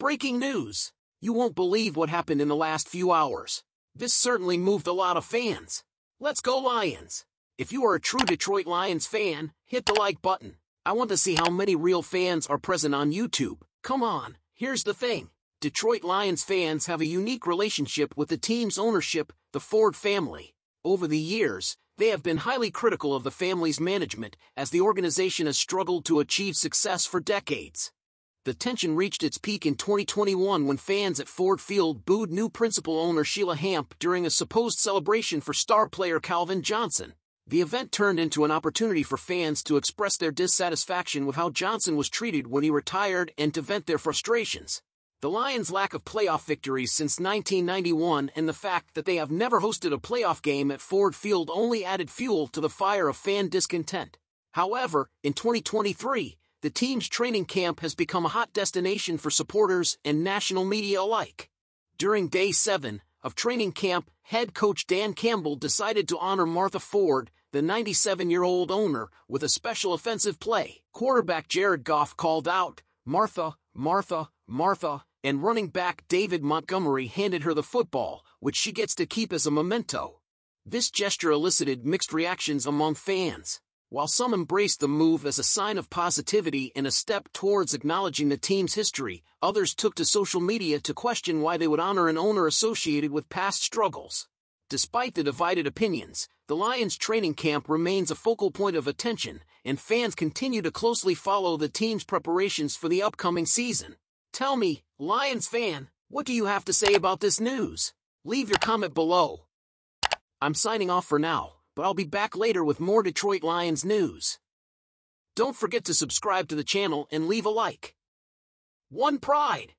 Breaking news! You won't believe what happened in the last few hours. This certainly moved a lot of fans. Let's go Lions! If you are a true Detroit Lions fan, hit the like button. I want to see how many real fans are present on YouTube. Come on, here's the thing. Detroit Lions fans have a unique relationship with the team's ownership, the Ford family. Over the years, they have been highly critical of the family's management as the organization has struggled to achieve success for decades. The tension reached its peak in 2021 when fans at Ford Field booed new principal owner Sheila Hamp during a supposed celebration for star player Calvin Johnson. The event turned into an opportunity for fans to express their dissatisfaction with how Johnson was treated when he retired and to vent their frustrations. The Lions' lack of playoff victories since 1991 and the fact that they have never hosted a playoff game at Ford Field only added fuel to the fire of fan discontent. However, in 2023, the team's training camp has become a hot destination for supporters and national media alike. During day seven of training camp, head coach Dan Campbell decided to honor Martha Ford, the 97 year old owner, with a special offensive play. Quarterback Jared Goff called out, Martha, Martha, Martha, and running back David Montgomery handed her the football, which she gets to keep as a memento. This gesture elicited mixed reactions among fans. While some embraced the move as a sign of positivity and a step towards acknowledging the team's history, others took to social media to question why they would honor an owner associated with past struggles. Despite the divided opinions, the Lions training camp remains a focal point of attention, and fans continue to closely follow the team's preparations for the upcoming season. Tell me, Lions fan, what do you have to say about this news? Leave your comment below. I'm signing off for now, but I'll be back later with more Detroit Lions news. Don't forget to subscribe to the channel and leave a like. One Pride!